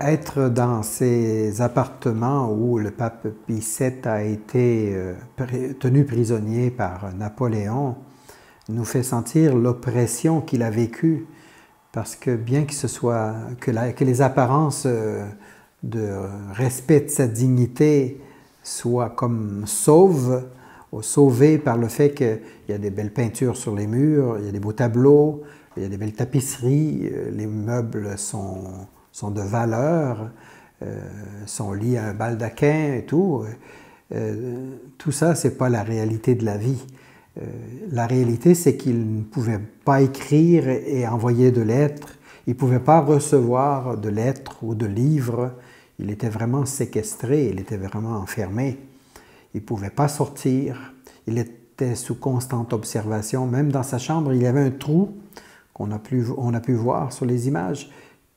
être dans ces appartements où le pape Pie VII a été euh, tenu prisonnier par Napoléon nous fait sentir l'oppression qu'il a vécue. Parce que bien que ce soit que, les apparences euh, de respect de sa dignité soient comme sauves, sauvées par le fait qu'il y a des belles peintures sur les murs, il y a des beaux tableaux, il y a des belles tapisseries, euh, les meubles sont sont de valeur, euh, sont liés à un baldaquin et tout. Euh, tout ça, c'est pas la réalité de la vie. Euh, la réalité, c'est qu'il ne pouvait pas écrire et envoyer de lettres. Il ne pouvait pas recevoir de lettres ou de livres. Il était vraiment séquestré, il était vraiment enfermé. Il ne pouvait pas sortir. Il était sous constante observation. Même dans sa chambre, il y avait un trou qu'on a, a pu voir sur les images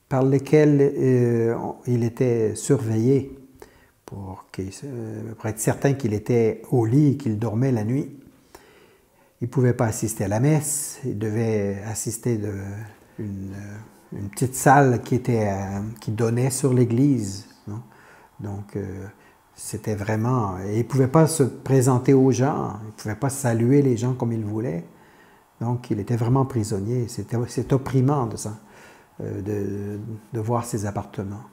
par lesquels euh, il était surveillé pour, être certain qu'il était au lit qu'il dormait la nuit. Il ne pouvait pas assister à la messe, il devait assister à une, une, petite salle qui, euh, donnait sur l'église. Donc, euh, c'était vraiment... il ne pouvait pas se présenter aux gens, il ne pouvait pas saluer les gens comme il voulait. Donc, il était vraiment prisonnier. C'est opprimant de ça. Euh, de, de voir ces appartements.